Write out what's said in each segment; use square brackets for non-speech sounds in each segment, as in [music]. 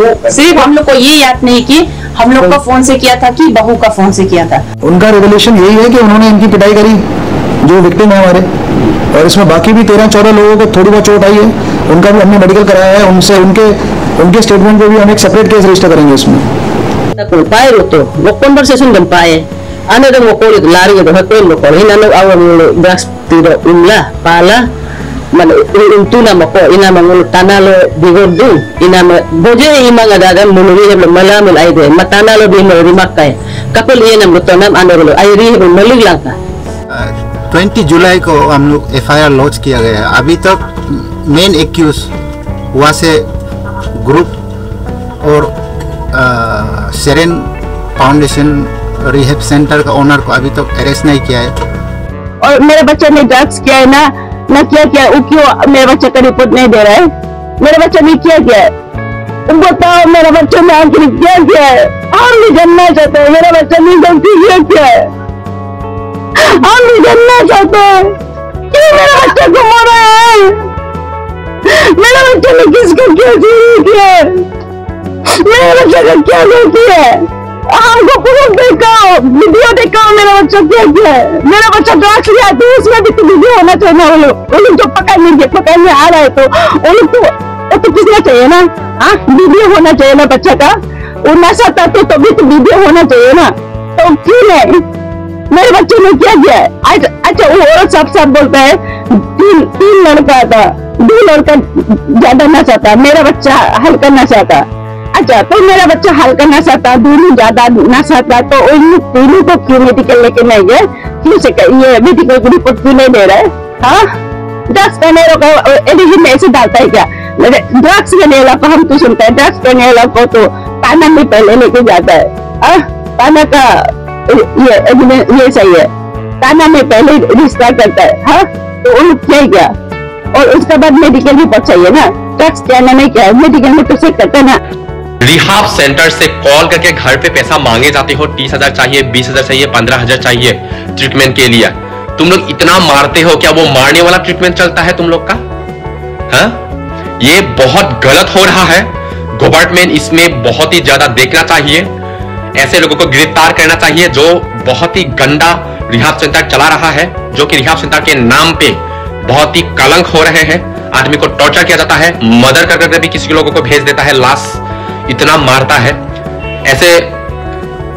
सिर्फ़ हम लोग को ये याद नहीं कि हम लोग का फ़ोन से किया था कि बहू का फ़ोन से किया था। उनका रेवल्यूशन यही है कि उन्होंने इनकी पिटाई करी जो विक्टिम है हमारे। और इसमें बाकी भी तेरह चौदह लोगों को थोड़ी बहुत चोट आई है। उनका भी हमने मेडिकल कराया है उनसे उनके उनके स्टेटमेंट पे भी हम एक सेपरेट केस रजिस्टर करेंगे इसमें। kung pairo to mo conversation dan pae ano do mo ko ito lari ito man untu na ina tanalo bigordu ina boje ima heblo malamul ay de matanalo twenty July को हम लोग F I R launch किया गया है अभी तक main accused हुआ से ग्रुप और सेरेन फाउंडेशन रिहेब सेंटर का ओनर को अभी तक अरेस्ट नहीं किया है और मेरे बच्चे ने ड्रग्स किया है ना ना क्या किया? वो क्यों मेरे बच्चे का रिपोर्ट नहीं दे रहा है? मेरे बच्चे ने क्या क्या? है बताओ, मेरे बच्चे ने आखिर क्या किया? है हम भी जानना चाहते हैं, मेरा बच्चा ने गलती क्या किया? है हम भी जानना चाहते हैं। क्यों मेरा बच्चा को मारा है? मेरे बच्चे ने किसको क्या चोरी किया? मेरे बच्चे का क्या गलती है? प्रूफ दिखाओ वीडियो दिखाओ मेरा बच्चा क्या है? मेरा बच्चा लिया तो उसमें भी तो वीडियो होना चाहिए ना, वो लोग पकड़ है तो वो लोग तो वो तो चाहिए ना? हाँ वीडियो होना चाहिए ना बच्चा का? वो नशा था तो तभी तो वीडियो होना चाहिए ना? तो क्यों मेरे बच्चे ने क्या किया है? अच्छा वो औरत सब सब बोलता है, तीन तीन लड़का था, दो लड़का ज़्यादा नशा था, मेरा बच्चा हल्का नशा था। अच्छा तो मेरा बच्चा हल्का नशा था दोनों ज़्यादा नशा था तो उन तीनों को क्यों मेडिकल लेके नहीं गए? क्यों से ये मेडिकल रिपोर्ट क्यों नहीं दे रहे हाँ? ड्रग्स करने का में ऐसे डालता है क्या? ड्रग्स करने वाला को हम तो सुनते हैं ड्रग्स करने वाला को तो ताना में पहले लेके जाता है। हाँ? ताना का ये ये सही है। ताना में पहले रिश्ता करता है। हाँ? तो उन क्या क्या? और उसके बाद मेडिकल रिपोर्ट चाहिए ना? ड्रग्स कहना नहीं क्या मेडिकल में तो चेक करते हैं ना। रिहाब सेंटर से कॉल करके घर पे पैसा मांगे जाते हो, तीस हज़ार चाहिए, बीस हज़ार चाहिए, पंद्रह हज़ार चाहिए ट्रीटमेंट के लिए। तुम लोग इतना मारते हो, क्या वो मारने वाला ट्रीटमेंट चलता है तुम लोग का? हाँ? ये बहुत गलत हो रहा है। गवर्नमेंट इसमें बहुत ही ज़्यादा देखना चाहिए। ऐसे लोगों को गिरफ़्तार करना चाहिए जो बहुत ही गंदा रिहाब सेंटर चला रहा है, जो कि रिहाब सेंटर के नाम पे बहुत ही कलंक हो रहे हैं। आदमी को टॉर्चर किया जाता है मर्डर कर करके भी किसी लोगों को भेज देता है, लाश। इतना मारता है। ऐसे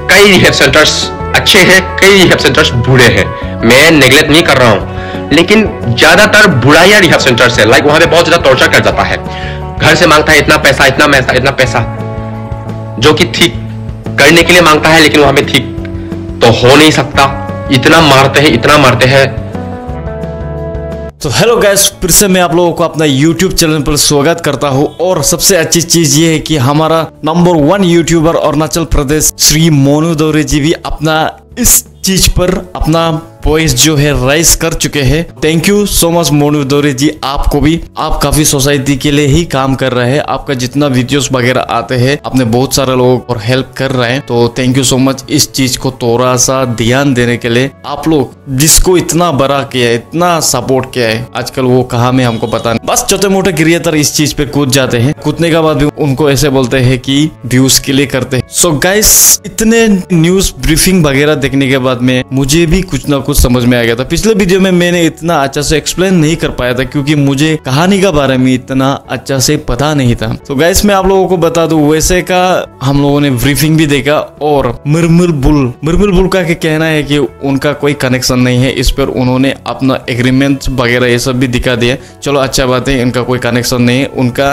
कई रिहेब सेंटर्स अच्छे हैं, कई रिहेब सेंटर्स बुरे हैं। मैं नेग्लेक्ट नहीं कर रहा हूँ। लेकिन ज़्यादातर बुराइयाँ रिहेब सेंटर से लाइक वहाँ पे बहुत ज़्यादा टॉर्चर कर जाता है। घर से माँगता है इतना पैसा इतना पैसा इतना पैसा, जो कि ठीक करने के लिए माँगता है, लेकिन वहाँ पे ठीक तो हो नहीं सकता। इतना मारते हैं, इतना मारते हैं तो हेलो गैस फिर से मैं आप लोगों को अपना यूट्यूब चैनल पर स्वागत करता हूँ। और सबसे अच्छी चीज़ ये है कि हमारा number one YouTuber Arunachal Pradesh Shri Monu Daure ji भी अपना इस चीज़ पर अपना वॉइस जो है राइज कर चुके हैं. Thank you so much Monu Daure ji आपको भी. आप काफ़ी सोसाइटी के लिए ही काम कर रहे हैं. आपका जितना वीडियोस वगैरह आते हैं, आपने बहुत सारे लोगों को हेल्प कर रहे हैं. तो थैंक यू सो मच इस चीज़ को थोड़ा सा ध्यान देने के लिए. आप लोग जिसको इतना बड़ा किया है, इतना सपोर्ट किया है, आजकल वो कहा में हमको पता नहीं. बस छोटे मोटे क्रिएटर इस चीज़ पे कूद जाते हैं. कूदने के बाद भी उनको ऐसे बोलते हैं कि व्यूज़ के लिए करते हैं. सो गाइस इतने न्यूज़ ब्रीफिंग वगैरह देखने के बाद में मुझे भी कुछ ना कुछ समझ में आ गया था। पिछले वीडियो में मैंने इतना अच्छा से एक्सप्लेन नहीं कर पाया था क्योंकि मुझे कहानी के बारे में इतना अच्छा से पता नहीं था। तो गाइस मैं आप लोगों को बता दूँ, वैसे का हम लोगों ने ब्रीफिंग भी देखा और मिर्मिल बुल मिर्मिल बुल का कहना है कि उनका कोई कनेक्शन नहीं है, इस पर उन्होंने अपना एग्रीमेंट वगैरह ये सब भी दिखा दिया। चलो अच्छा बात है, इनका कोई कनेक्शन नहीं है। उनका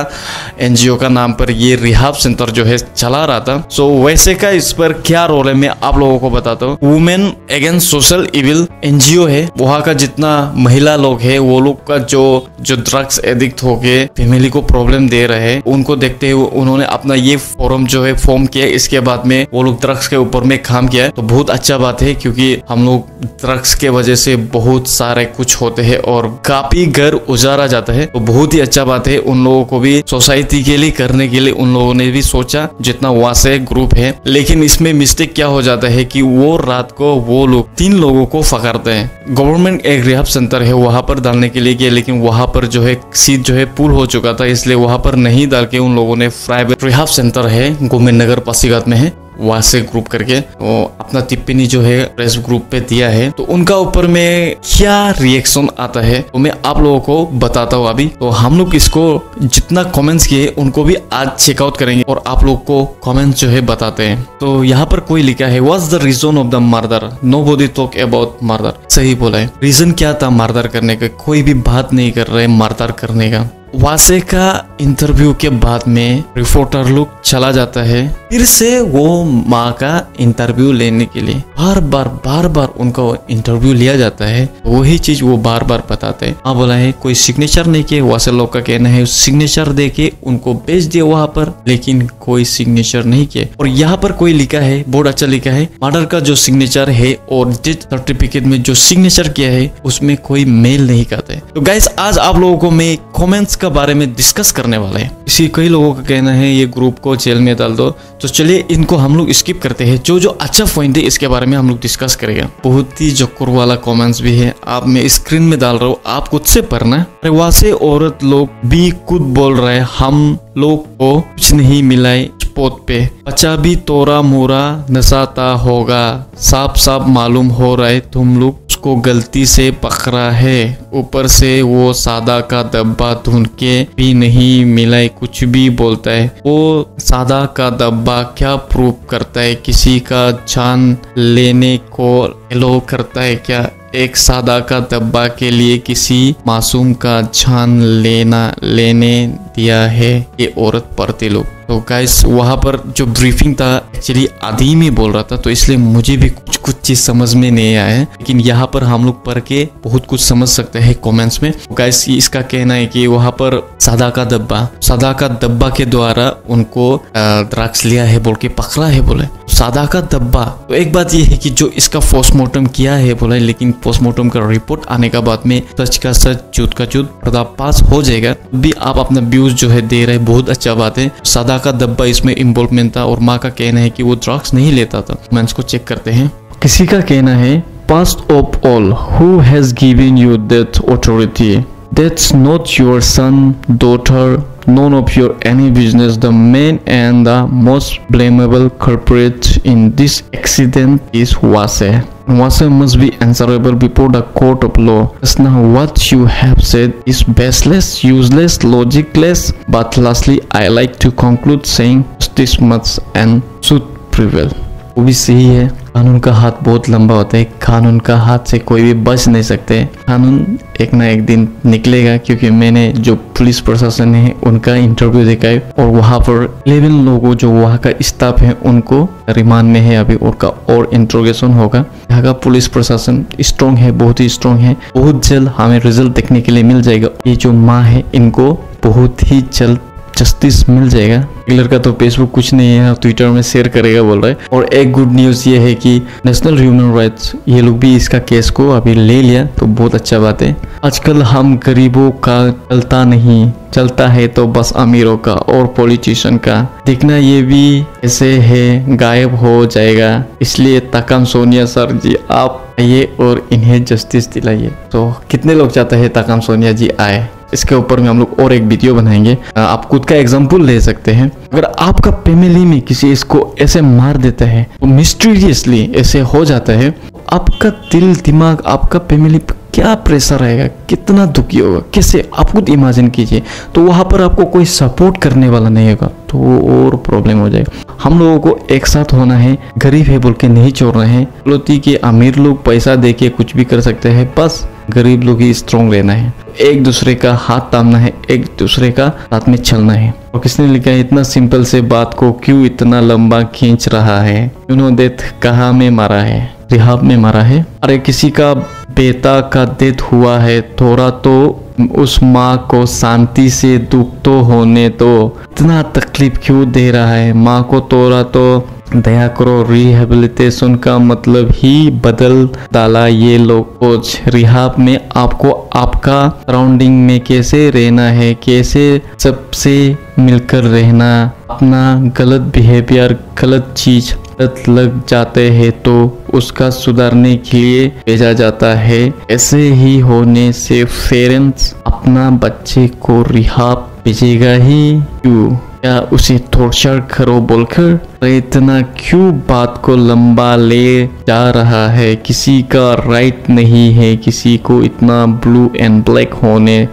एनजीओ का नाम पर ये रिहाब सेंटर जो है चला रहा था। सो वैसे का इस पर क्या रोल है, मैं आप लोगों को बताता हूँ। Women against social evil NGO है, वहाँ का जितना महिला लोग है, वो लोग का जो जो ड्रग्स एडिक्ट हो गए फैमिली को प्रॉब्लम दे रहे हैं, उनको देखते हुए उन्होंने अपना ये फोरम जो है फॉर्म किया इसके बाद में वो लोग ड्रग्स के ऊपर में काम किया तो बहुत अच्छा बात है, क्योंकि हम लोग ड्रग्स के वजह से बहुत सारे कुछ होते हैं और काफ़ी घर उजारा जाता है। तो बहुत ही अच्छा बात है, उन लोगों को भी सोसाइटी के लिए, करने के लिए उन लोगों ने भी सोचा, जितना वहाँ से ग्रुप है। लेकिन इसमें मिस्टेक क्या हो जाता है कि वो रात को वो लोग तीन लोगों को फकारते हैं। गवर्नमेंट एक रिहाब सेंटर है, वहाँ पर डालने के लिए गया लेकिन वहाँ पर जो है सीट जो है, पुल हो चुका था, इसलिए वहाँ पर नहीं डाल के उन लोगों ने प्राइवेट रिहाब सेंटर है गोविंद नगर पासीघाट में है। वहाँ से ग्रुप करके तो अपना टिप्पणी जो है प्रेस ग्रुप पे दिया है। तो उनका ऊपर में क्या रिएक्शन आता है तो मैं आप लोगों को बताता हूँ अभी। तो हम लोग इसको जितना कमेंट्स किए, उनको भी आज चेकआउट करेंगे और आप लोग को कमेंट्स जो है बताते हैं। तो यहाँ पर कोई लिखा है was the reason of the murder nobody talk about murder सही बोला है। रीजन क्या था मर्डर करने का? कोई भी बात नहीं कर रहे मर्डर करने का। वासे का इंटरव्यू के बाद में रिपोर्टर लोग चला जाता है। फिर से वो माँ का इंटरव्यू लेने के लिए। बार बार बार बार उनका इंटरव्यू लिया जाता है। वही चीज़ वो बार बार बताते हैं। हाँ बोला है, कोई सिग्नेचर नहीं किए वासे लोग का कहना है सिग्नेचर दे के उनको भेज दिया वहाँ पर, लेकिन कोई सिग्नेचर नहीं किए और यहाँ पर कोई लिखा है, बहुत अच्छा लिखा है, मर्डर का जो सिग्नेचर है और डेथ सर्टिफिकेट में जो सिग्नेचर किया है, उसमें कोई मेल नहीं करते तो गाइस आज आप लोगों को मैं कमेंट्स का बारे में डिस्कस करने वाले हैं। इसी कई लोगों का कहना है, ये ग्रुप को जेल में डाल दो। तो चलिए, इनको हम लोग स्किप करते हैं। जो जो अच्छा पॉइंट है, इसके बारे में हम लोग डिस्कस करेंगे। बहुत ही जकुर वाला कमेंट्स भी है। आप मैं स्क्रीन में डाल रहा हूँ। आप खुद से पढ़ना। है वहाँ से औरत लोग भी खुद बोल रहे हम लोग को कुछ नहीं मिलाए पोत पे। बच्चा भी तोरा मोरा नसाता होगा। साफ़ साफ़ मालूम हो रहा है तुम लोग उसको गलती से पकड़ा है। ऊपर से वो सादा का डब्बा ढूंढ के भी नहीं मिला कुछ भी बोलता है। वो सादा का डब्बा क्या प्रूफ करता है? किसी का जान लेने को एलो करता है क्या? एक सादा का डब्बा के लिए किसी मासूम का जान लेना, लेने दिया है ये औरत पढ़ते लोग। तो गाइस वहाँ पर जो ब्रीफिंग था एक्चुअली आदि में बोल रहा था तो इसलिए मुझे भी कुछ कुछ चीज़ समझ में नहीं आया। है लेकिन यहाँ पर हम लोग पढ़ के बहुत कुछ समझ सकते हैं कमेंट्स में। गाइस इसका कहना है कि वहाँ पर सादा का डब्बा सादा का डब्बा के द्वारा उनको ड्रग्स लिया है बोल के, पकड़ा है बोले। सादा का डब्बा तो एक बात यह है कि जो इसका पोस्टमार्टम किया है बोला, लेकिन पोस्टमार्टम का रिपोर्ट आने का बाद में सच का सच, झूठ का झूठ पर्दापास हो जाएगा। भी आप अपना व्यूज़ जो है दे रहे बहुत अच्छा बात है। सादा का दब्बा इसमें इन्वॉल्वमेंट था और माँ का कहना है कि वो ड्रग्स नहीं लेता था। मैं इसको चेक करते हैं। किसी का कहना है past of all who has given you that authority death not your son daughter, none of your any business. The main and the most blamable culprit in this accident is Wase. Wase must be answerable before the court of law. Just now, what you have said is baseless, useless, logicless. But lastly, I like to conclude saying this much and should prevail. वो भी सही है कानून का हाथ बहुत लंबा होता है। कानून का हाथ से कोई भी बच नहीं सकते। कानून एक ना एक दिन निकलेगा, क्योंकि मैंने जो पुलिस प्रशासन है, उनका इंटरव्यू देखा है, और वहाँ पर इलेवन लोगों जो वहाँ का स्टाफ है, उनको रिमांड में है अभी, उनका और इंट्रोगेशन होगा। यहाँ का पुलिस प्रशासन स्ट्रॉन्ग है, बहुत ही स्ट्रॉन्ग है। बहुत जल्द हमें रिज़ल्ट देखने के लिए मिल जाएगा। ये जो माँ है, इनको बहुत ही जल्द जस्टिस मिल जाएगा। एक का तो फेसबुक कुछ नहीं है ट्विटर में शेयर करेगा बोल रहे और एक गुड न्यूज़ ये है कि नेशनल ह्यूमन राइट्स ये लोग भी इसका केस को अभी ले लिया तो बहुत अच्छा बात है। आजकल हम गरीबों का चलता नहीं, चलता है तो बस अमीरों का और पॉलिटिशियन का। देखना ये भी ऐसे है, गायब हो जाएगा। इसलिए तकम सोनिया सर जी, आप आइए और इन्हें जस्टिस दिलाइए। तो कितने लोग चाहते हैं तकम सोनिया जी आए? इसके ऊपर में हम लोग और एक वीडियो बनाएँगे। आप खुद का एग्ज़ाम्पल ले सकते हैं। अगर आपका फैमिली में किसी इसको ऐसे मार देता है तो मिस्टीरियसली ऐसे हो जाता है, आपका दिल, दिमाग, आपका फैमिली क्या प्रेशर रहेगा? कितना दुखी होगा? कैसे आप खुद इमेजिन कीजिए। तो वहाँ पर आपको कोई सपोर्ट करने वाला नहीं होगा तो वो और प्रॉब्लम हो जाएगा। हम लोगों को एक साथ होना है, गरीब है बोल के नहीं छोड़ रहे हैं। बोलती कि अमीर लोग पैसा दे के कुछ भी कर सकते हैं, बस गरीब लोग ही स्ट्रॉन्ग रहना है। एक दूसरे का हाथ तामना है, एक दूसरे का साथ में चलना है। और किसने लिखा है, इतना सिंपल से बात को क्यों इतना लंबा खींच रहा है? डेथ कहा में मारा है? रिहाब में मारा है। अरे, किसी का बेटा का डेथ हुआ है। थोड़ा तो उस माँ को शांति से दुख तो होने तो इतना तकलीफ़ क्यों दे रहा है? माँ को तोड़ा तो दया करो। रिहेबिलिटेशन का मतलब ही बदल डाला ये लोग कोच रिहाब में आपको आपका सराउंडिंग में कैसे रहना है? कैसे सबसे मिलकर रहना? अपना गलत बिहेवियर गलत चीज़ लत लग जाते हैं तो उसका सुधारने के लिए भेजा जाता है। ऐसे ही होने से पेरेंट्स अपना बच्चे को रिहाब भेजेगा ही क्यों? या उसे टॉर्चर करो बोलकर इतना क्यों बात को लंबा ले जा रहा है? किसी का राइट नहीं है, किसी को इतना ब्लू एंड ब्लैक होने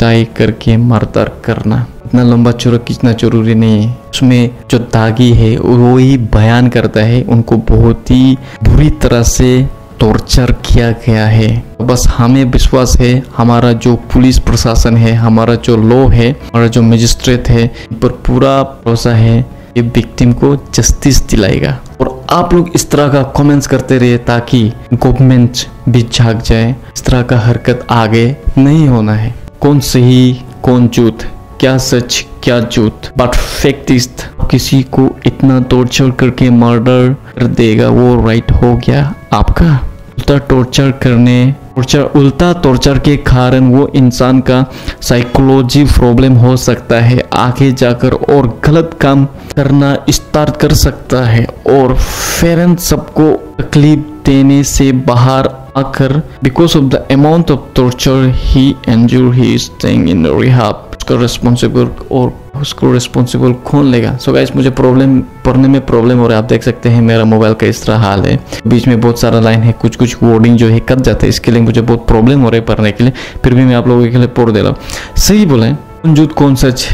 टाई करके मर्डर करना। इतना लंबा चौड़ा खींचना ज़रूरी नहीं है। उसमें जो दागी है, वो ही बयान करता है, उनको बहुत ही बुरी तरह से टॉर्चर किया गया है। बस हमें विश्वास है, हमारा जो पुलिस प्रशासन है, हमारा जो लॉ है, हमारा जो मजिस्ट्रेट है पर पूरा भरोसा है, ये विक्टिम को जस्टिस दिलाएगा। और आप लोग इस तरह का कमेंट्स करते रहिए ताकि गवर्नमेंट भी झाग जाए। इस तरह का हरकत आगे नहीं होना है। कौन सही, कौन झूठ? क्या सच, क्या झूठ? बट फैक्ट इज़ किसी को इतना टॉर्चर करके मर्डर कर देगा, वो राइट हो गया आपका। उल्टा टॉर्चर करने टॉर्चर उल्टा टॉर्चर के कारण वो इंसान का साइकोलॉजी प्रॉब्लम हो सकता है। आगे जाकर और गलत काम करना स्टार्ट कर सकता है और पेरेंट्स सबको तकलीफ़ देने से बाहर आकर because of the amount of torture he endure he in rehab उसका रिस्पॉन्सिबल और उसको रिस्पॉन्सिबल कौन लेगा? सो so गाइस मुझे प्रॉब्लम पढ़ने में प्रॉब्लम हो रहा है। आप देख सकते हैं मेरा मोबाइल का इस तरह हाल है। बीच में बहुत सारा लाइन है कुछ कुछ वर्डिंग जो है कट जाता है। इसके लिए मुझे बहुत प्रॉब्लम हो रही है पढ़ने के लिए। फिर भी मैं आप लोगों के लिए पढ़ दे रहा हूँ। सही बोले कौन कौन सच?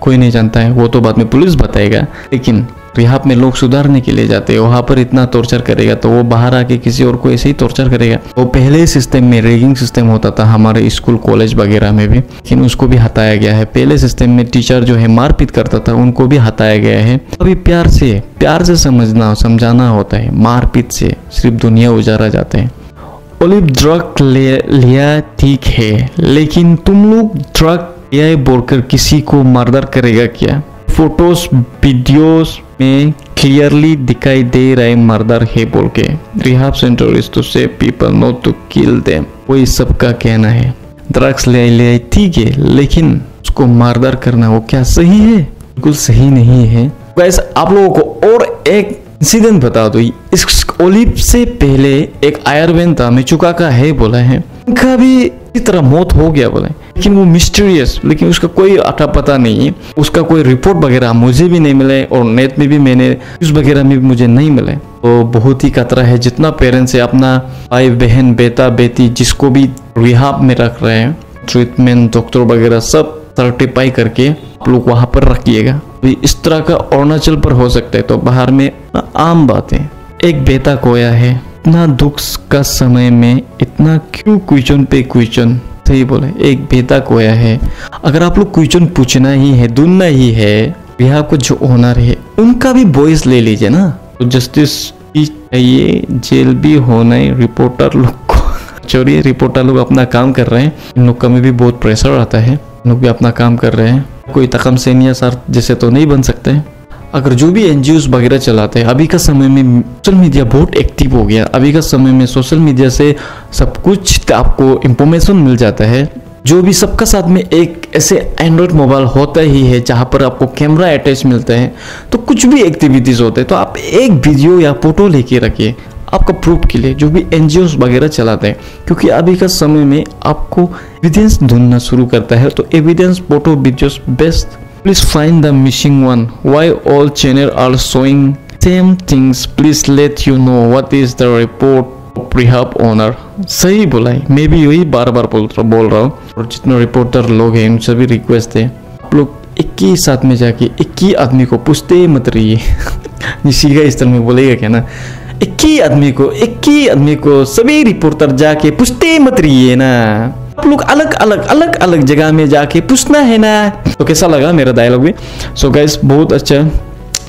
कोई नहीं जानता है। वो तो बाद में पुलिस बताएगा। लेकिन रिहाब में लोग सुधारने के लिए जाते हैं, वहाँ पर इतना टॉर्चर करेगा तो वो बाहर आके किसी और को ऐसे ही टॉर्चर करेगा। वो पहले सिस्टम में रेगिंग सिस्टम होता था हमारे स्कूल कॉलेज वगैरह में भी, लेकिन उसको भी हटाया गया है। पहले सिस्टम में टीचर जो है मारपीट करता था, उनको भी हटाया गया है। अभी प्यार से प्यार से समझना, समझाना होता है, मारपीट से सिर्फ़ दुनिया उजारा जाते हैं। ओलिव ड्रग ले, लिया ठीक है, लेकिन तुम लोग ड्रग लिया बोलकर किसी को मर्डर करेगा क्या? फ़ोटोज़ वीडियोस में क्लियरली दिखाई दे रहे मर्डर है बोल के। Rehab centre is to save people not to kill them. वही सबका कहना है। ड्रग्स ले ले ठीक है लेकिन उसको मर्डर करना वो क्या सही है? बिल्कुल सही नहीं है। वैसे आप लोगों को और एक इंसिडेंट बता दो। इस ओलिव से पहले एक आयरवेन था मिचुका का है बोला है। उनका भी इस तरह मौत हो गया बोले लेकिन वो मिस्टीरियस लेकिन उसका कोई अटा पता नहीं है उसका कोई रिपोर्ट वगैरह मुझे भी नहीं मिले और नेट में भी मैंने न्यूज़ वगैरह में भी मुझे नहीं मिले। तो बहुत ही खतरा है जितना पेरेंट्स है, अपना भाई, बहन, बेटा, बेटी जिसको भी रिहाब में रख रहे हैं ट्रीटमेंट डॉक्टर वगैरह सब सर्टिफाई करके आप लोग वहाँ पर रखिएगा। इस तरह का अरुणाचल पर हो सकता है तो बाहर में आम बात। है एक बेटा खोया है, इतना दुख का समय में, इतना क्यों क्वेश्चन पे क्वेश्चन सही बोले, एक बेटा कोया है। अगर आप लोग क्वेश्चन पूछना ही है, ढूंढना ही है यहाँ को जो ओनर है उनका भी वॉइस ले लीजिए ना। तो जस्टिस चाहिए, जेल भी होना है रिपोर्टर लोग को [laughs] चोरी रिपोर्टर लोग अपना काम कर रहे हैं। इन लोग का भी बहुत प्रेशर आता है। लोग भी अपना काम कर रहे हैं। कोई तकम सेनिया सर जैसे तो नहीं बन सकते। अगर जो भी एन वगैरह चलाते हैं, अभी का समय में सोशल मीडिया बहुत एक्टिव हो गया। अभी का समय में सोशल मीडिया से सब कुछ आपको इंफॉर्मेशन मिल जाता है। जो भी सबका साथ में एक ऐसे एंड्रॉयड मोबाइल होता ही है, जहाँ पर आपको कैमरा अटैच मिलता है तो कुछ भी एक्टिविटीज़ होते हैं तो आप एक वीडियो या फ़ोटो लेके रखिए, आपका प्रूफ के लिए जो भी एन वगैरह चलाते हैं। क्योंकि अभी का समय में आपको एविडेंस ढूंढना शुरू करता है तो evidence photo videos best Please find the missing one. Why all channel are showing same things? Please let you know what is the report rehab owner. सही बोला है मैं भी यही बार बार बोल रहा बोल रहा हूँ और जितने रिपोर्टर लोग हैं उनसे भी रिक्वेस्ट है आप लोग एक ही साथ में जाके एक ही आदमी को पूछते मत रहिए इसी का इस में बोलेगा क्या ना एक ही आदमी को एक ही आदमी को सभी रिपोर्टर जाके पूछते मत रहिए ना आप लोग अलग अलग अलग अलग जगह में जाके पूछना है ना। तो कैसा लगा मेरा डायलॉग भी? सो so गाइस बहुत अच्छा।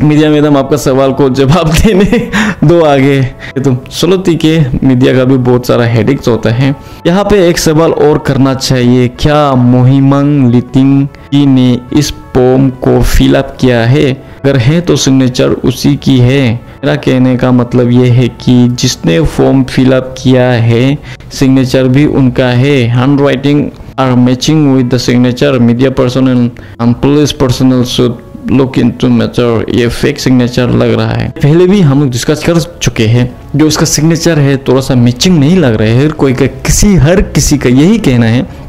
मीडिया मैडम आपका सवाल को जवाब [laughs] देने दो आगे। तो ठीक है मीडिया का भी बहुत सारा हेडिक्स होता है। यहाँ पे एक सवाल और करना चाहिए, क्या मोहिमंग लिटिंग ने इस पोम को फिलअप किया है? अगर है तो सिग्नेचर उसी की है। मेरा कहने का मतलब ये है कि जिसने फॉर्म फिलअप किया है सिग्नेचर भी उनका है। Handwriting are matching with the signature media person and police personnel should look into matter ये फेक सिग्नेचर लग रहा है। पहले भी हम लोग डिस्कस कर चुके हैं, जो उसका सिग्नेचर है, थोड़ा सा मैचिंग नहीं लग रहा है। कोई का, किसी, हर किसी का यही कहना है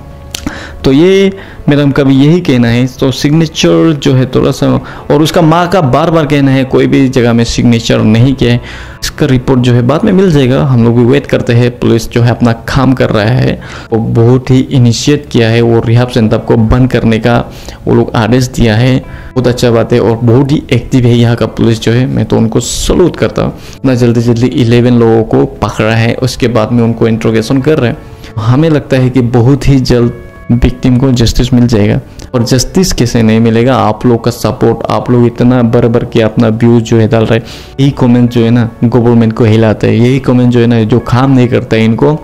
तो ये मैडम का भी यही कहना है तो सिग्नेचर जो है थोड़ा सा, और उसका माँ का बार बार कहना है, कोई भी जगह में सिग्नेचर नहीं किया है, इसका रिपोर्ट जो है बाद में मिल जाएगा। हम लोग भी वेट करते हैं पुलिस जो है अपना काम कर रहा है, वो बहुत ही इनिशिएट किया है, वो रिहाब सेंटर को बंद करने का, वो लोग आदेश दिया है। बहुत अच्छा बात है, और बहुत ही एक्टिव है यहाँ का पुलिस जो है, मैं तो उनको सलूट करता हूँ। इतना जल्दी जल्दी इलेवन लोगों को पकड़ा है, उसके बाद में उनको इंट्रोगेशन कर रहे हैं। हमें लगता है कि बहुत ही जल्द विक्टिम को जस्टिस मिल जाएगा। और जस्टिस कैसे नहीं मिलेगा? आप लोग का सपोर्ट आप लोग इतना बर बर के अपना व्यूज़ जो है डाल रहे यही कमेंट जो है ना गवर्नमेंट को हिलाते हैं। यही कमेंट जो है ना, जो काम नहीं करता है, इनको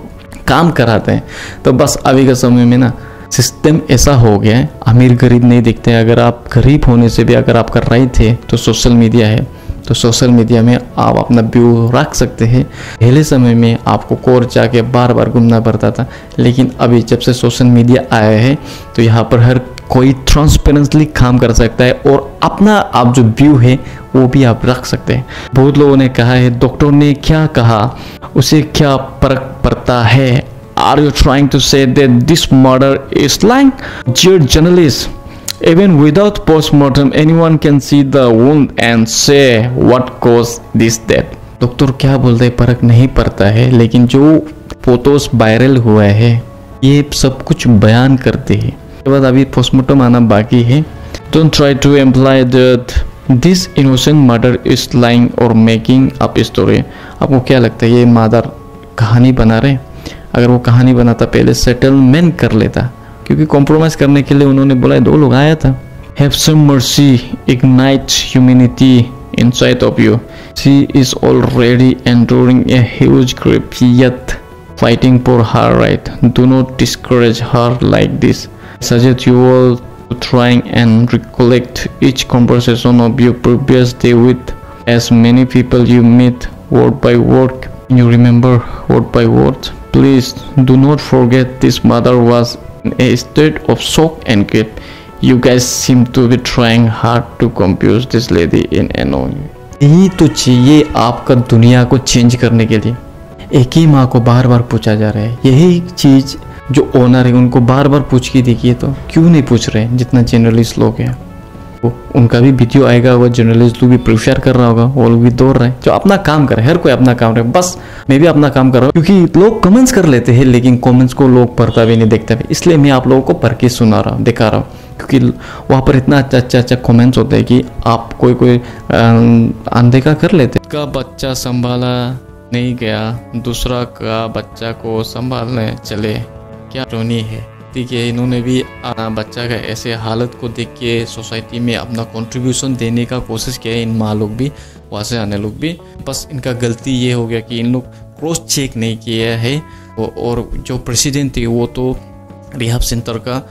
काम कराते हैं। तो बस अभी के समय में ना सिस्टम ऐसा हो गया है। अमीर गरीब नहीं दिखते हैं। अगर आप गरीब होने से भी अगर आपका राइट है तो सोशल मीडिया है। तो सोशल मीडिया में आप अपना व्यू रख सकते हैं। पहले समय में आपको कोर्ट जाके बार बार घूमना पड़ता था, लेकिन अभी जब से सोशल मीडिया आया है तो यहाँ पर हर कोई ट्रांसपेरेंसली काम कर सकता है और अपना आप जो व्यू है, वो भी आप रख सकते हैं। बहुत लोगों ने कहा है डॉक्टर ने क्या कहा? उसे क्या फ़र्क पड़ता है? Are you trying to say this murder is lying dear journalist Even without postmortem, anyone can see the wound and say what caused this death. Doctor क्या बोलते हैं? फ़र्क नहीं पड़ता है लेकिन जो फ़ोटोज़ वायरल हुआ है ये सब कुछ बयान करते हैं। उसके बाद अभी पोस्टमार्टम आना बाकी है। Don't try to imply that this innocent murder is lying और मेकिंग अप स्टोरी आपको क्या लगता है ये मादर कहानी बना रहे अगर वो कहानी बनाता पहले सेटलमेंट कर लेता क्योंकि कॉम्प्रोमाइज करने के लिए उन्होंने बोला दो लोग आया था have some mercy ignite humanity inside of you she is already enduring a huge grief yet fighting for her right do not discourage her like this suggest you all to trying and recollect each conversation of your previous day with as many people you meet word by word you remember word by word please do not forget this mother was a state of shock and grief you guys seem to be trying hard to confuse this lady in annoying यही तो चाहिए आपका दुनिया को change करने के लिए। एक ही माँ को बार बार पूछा जा रहा है। यही चीज़ जो ओनर है, उनको बार बार पूछ के देखिए तो क्यों नहीं पूछ रहे जितना जनरली लोग हैं? उनका भी वीडियो आएगा, वो जर्नलिस्ट लोग भी प्रिफेयर कर रहा होगा, वो लोग भी दौड़ रहे हैं। जो अपना काम कर रहे हर कोई अपना काम रहे बस, मैं भी अपना काम कर रहा हूँ, क्योंकि लोग कमेंट्स कर लेते हैं, लेकिन कमेंट्स को लोग पढ़ता भी नहीं, देखता भी इसलिए मैं आप लोगों को पढ़ के सुना रहा हूँ, दिखा रहा हूँ, क्योंकि वहाँ पर इतना अच्छा अच्छा अच्छा कमेंट्स होते हैं कि आप कोई कोई अनदेखा कर लेते का बच्चा संभाला नहीं गया, दूसरा का बच्चा को संभालने चले। क्या रोनी है? ठीक है इन्होंने भी बच्चा का ऐसे हालत को देख के सोसाइटी में अपना कंट्रीब्यूशन देने का कोशिश किया है। इन माँ लोग भी, वहाँ से आने लोग भी। बस इनका गलती ये हो गया कि इन लोग क्रॉस चेक नहीं किया है। और जो प्रेसिडेंट थे, वो तो रिहाब सेंटर का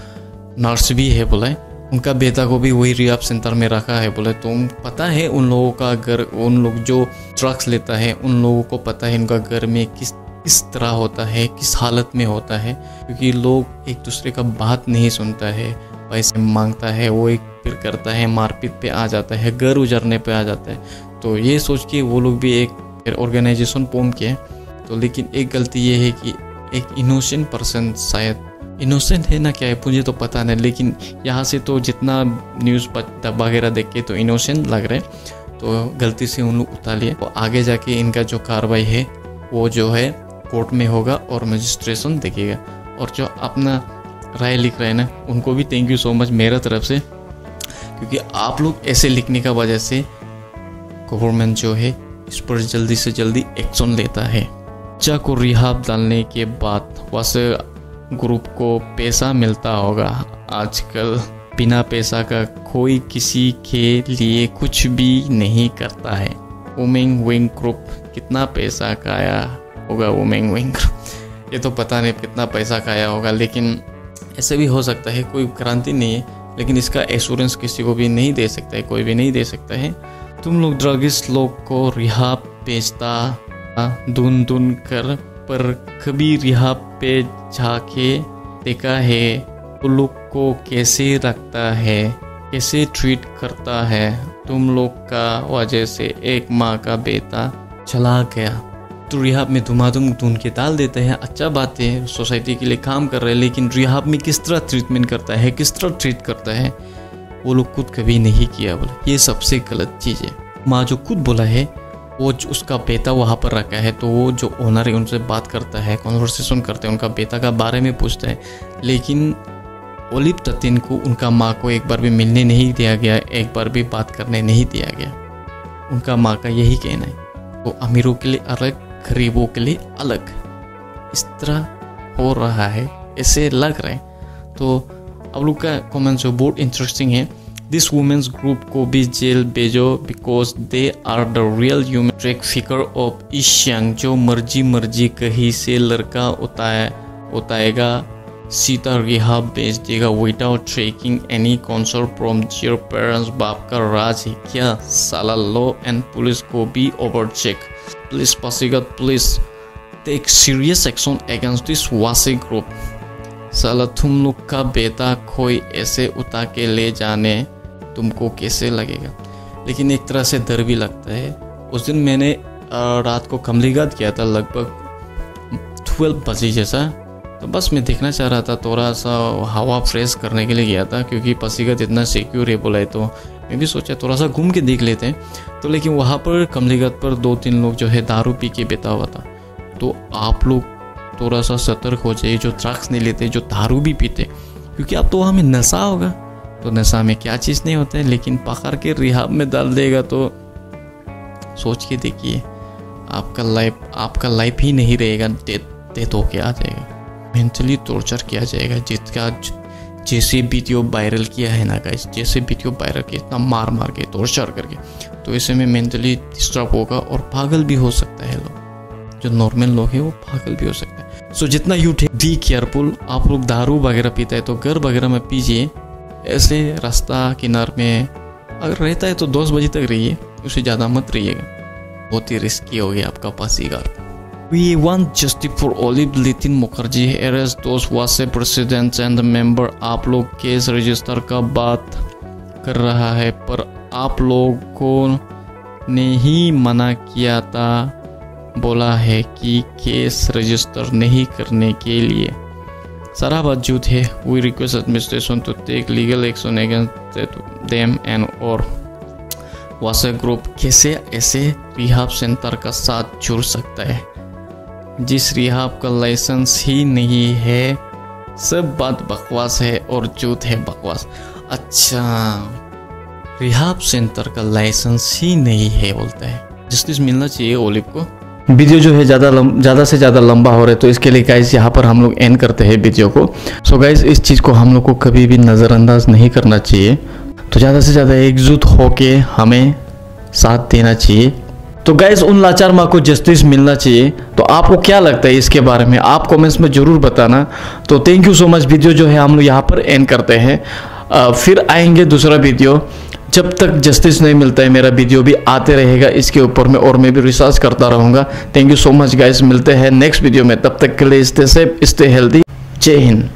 नर्स भी है बोले। उनका बेटा को भी वही रिहाब सेंटर में रखा है बोले। तो पता है उन लोगों का घर, उन लोग जो ड्रग्स लेता है, उन लोगों को पता है उनका घर में किस किस तरह होता है, किस हालत में होता है, क्योंकि लोग एक दूसरे का बात नहीं सुनता है, पैसे माँगता है, वो एक फिर करता है, मारपीट पे आ जाता है, घर उजरने पे आ जाता है। तो ये सोच के वो लोग भी एक फिर ऑर्गेनाइजेशन फॉर्म किए तो लेकिन एक गलती ये है कि एक इनोसेंट पर्सन शायद इनोसेंट है ना क्या है, मुझे तो पता नहीं, लेकिन यहाँ से तो जितना न्यूज़ वगैरह देख के तो इनोसेंट लग रहा तो गलती से उन लोग उतार लिए। तो आगे जाके इनका जो कार्रवाई है, वो जो है कोर्ट में होगा और मजिस्ट्रेशन देखेगा और जो अपना राय लिख रहे हैं ना, उनको भी थैंक यू सो मच मेरा तरफ़ से। क्योंकि आप लोग ऐसे लिखने का वजह से गवर्नमेंट जो है, इस पर जल्दी से जल्दी एक्शन लेता है। बच्चा को रिहाब डालने के बाद वैसे ग्रुप को पैसा मिलता होगा। आजकल बिना पैसा का कोई किसी के लिए कुछ भी नहीं करता है। वुमेंग विंग ग्रुप कितना पैसा खाया। होगा, वो मैंग ग्रुप ये तो पता नहीं कितना पैसा खाया होगा, लेकिन ऐसे भी हो सकता है, कोई क्रांति नहीं है, लेकिन इसका एश्योरेंस किसी को भी नहीं दे सकता है, कोई भी नहीं दे सकता है। तुम लोग ड्रगिस्ट लोग को रिहा बेचता धुन धुन कर पर कभी रिहा पे जाके देखा है तो लोग को कैसे रखता है, कैसे ट्रीट करता है। तुम लोग का वजह से एक माँ का बेटा चला गया। तो रिहाब में धुमाधुम ढूंढ के डाल देते हैं अच्छा बात है, सोसाइटी के लिए काम कर रहे हैं, लेकिन रिहाब में किस तरह ट्रीटमेंट करता है, किस तरह ट्रीट करता है, वो लोग खुद कभी नहीं किया बोला। ये सबसे गलत चीज़ है। माँ जो खुद बोला है, वो उसका बेटा वहाँ पर रखा है तो वो जो ओनर है, उनसे बात करता है कॉन्वर्सेशन करते हैं, उनका बेटा का बारे में पूछता है, लेकिन ओलिप ततीन को उनका माँ को एक बार भी मिलने नहीं दिया गया, एक बार भी बात करने नहीं दिया गया। उनका माँ का यही कहना है। वो अमीरों के लिए अलग गरीबों के लिए अलग। इस तरह हो रहा है, ऐसे लग रहे है। तो अब लोग का कमेंट जो बहुत इंटरेस्टिंग है। दिस वुमेन्स ग्रुप को भी जेल भेजो because they are the real human trafficker of ईशंग जो मर्ज़ी मर्ज़ी कहीं से लड़का उताए उताएगा। सीता रिहा भेज देगा without taking any consent from their parents बाप का राज है क्या? साला लॉ एंड पुलिस को भी over please Pasighat please take serious action against this वासी ग्रुप साला तुम लोग का बेटा कोई ऐसे उठा के ले जाने तुमको कैसे लगेगा? लेकिन एक तरह से डर भी लगता है। उस दिन मैंने रात को कमलीगत किया था, लगभग ट्वेल्व बजे जैसा। तो बस मैं देखना चाह रहा था थोड़ा सा हवा फ्रेश करने के लिए गया था, क्योंकि पसीगत इतना सिक्योर है बोला है तो। मैं भी सोचा थोड़ा सा घूम के देख लेते हैं। तो लेकिन वहाँ पर कमलीगत पर दो तीन लोग जो है दारू पी के बेता हुआ था। तो आप लोग थोड़ा सा सतर्क हो जाइए, जो ड्रग्स नहीं लेते, जो दारू भी पीते, क्योंकि अब तो वहाँ में नशा होगा। तो नशा में क्या चीज़ नहीं होता है, लेकिन पकड़ के रिहाब में डाल देगा तो सोच के देखिए, आपका लाइफ आपका लाइफ ही नहीं रहेगा डेथ डेथ होके आ जाएगा। मेंटली टॉर्चर किया जाएगा जिसका जैसे वीडियो वायरल किया है ना गाइस जैसे वीडियो वायरल किया इतना मार मार के टॉर्चर करके तो ऐसे में मेंटली डिस्टर्ब होगा और पागल भी हो सकता है लोग। जो नॉर्मल लोग हैं वो पागल भी हो सकता है। सो so, जितना यू टेक बी केयरफुल आप लोग दारू वगैरह पीता है तो घर वगैरह में पीजिए। ऐसे रास्ता किनार में अगर रहता है तो दस बजे तक रहिए उससे ज़्यादा मत रहिएगा। बहुत ही रिस्की हो गया आपका Pasighat We want justice for Litin Mukherjee arrest those was a president and member. आप लोग केस रजिस्टर का बात कर रहा है, पर आप लोगों ने ही मना किया था, बोला है कि केस रजिस्टर नहीं करने के लिए। सारा बात है। We request administration to take legal action against them and और वासा ग्रुप कैसे ऐसे रिहाब सेंटर का साथ जुड़ सकता है? जिस रिहाब का लाइसेंस ही नहीं है, सब बात बकवास है और झूठ है बकवास। अच्छा रिहाब सेंटर का लाइसेंस ही नहीं है बोलता है। जस्टिस मिलना चाहिए ओलिव को। वीडियो जो है ज़्यादा ज़्यादा से ज़्यादा लंबा हो रहा है तो इसके लिए गाइस यहाँ पर हम लोग एंड करते हैं वीडियो को। सो गाइस इस चीज़ को हम लोग को कभी भी नज़रअंदाज नहीं करना चाहिए। तो ज़्यादा से ज़्यादा एकजुट होके हमें साथ देना चाहिए। तो गाइस उन लाचार माँ को जस्टिस मिलना चाहिए। तो आपको क्या लगता है इसके बारे में? आप कमेंट्स में ज़रूर बताना। तो thank you so much video जो है, हम लोग यहाँ पर एंड करते हैं। फिर आएँगे दूसरा वीडियो जब तक जस्टिस नहीं मिलता है, मेरा वीडियो भी आते रहेगा इसके ऊपर में और मैं भी रिसर्च करता रहूँगा। Thank you so much guys मिलते हैं नेक्स्ट वीडियो में। तब तक के लिए स्टे सेफ़ स्टे हेल्दी जय हिंद।